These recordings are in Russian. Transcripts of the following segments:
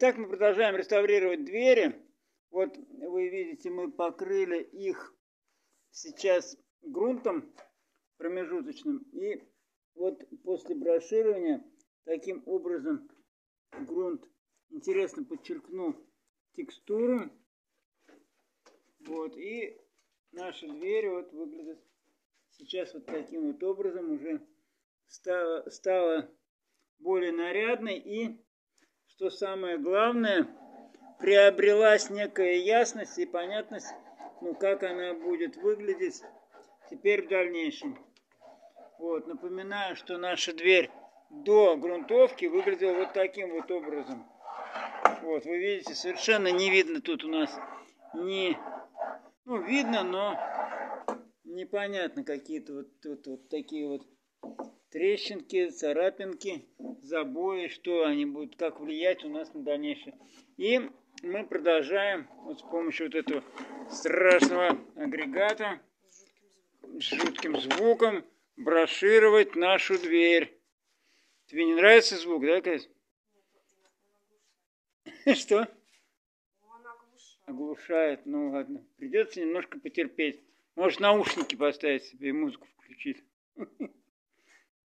Итак, мы продолжаем реставрировать двери. Вот вы видите, мы покрыли их сейчас грунтом промежуточным. И вот после броширования таким образом грунт интересно подчеркнул текстуру. Вот, и наши двери вот выглядят сейчас вот таким вот образом уже стало, стало более нарядной и что самое главное, приобрелась некая ясность и понятность, ну, как она будет выглядеть теперь в дальнейшем. Вот, напоминаю, что наша дверь до грунтовки выглядела вот таким вот образом. Вот, вы видите, совершенно не видно тут у нас ни... Ну, видно, но непонятно какие-то вот, вот, вот такие вот трещинки, царапинки, забои, что они будут, как влиять у нас на дальнейшее. И мы продолжаем вот с помощью вот этого страшного агрегата с жутким звуком брошировать нашу дверь. Тебе не нравится звук, да, Кась? Что? Оглушает. Ну ладно. Придется немножко потерпеть. Может, наушники поставить себе и музыку включить.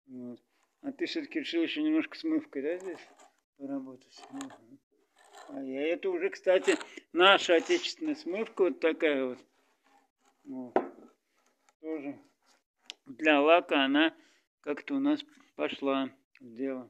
Вот. А ты все-таки решил еще немножко с мывкой, да, здесь поработать? Угу. А я это уже, кстати, наша отечественная смывка вот такая вот. вот. Тоже для лака она как-то у нас пошла в дело.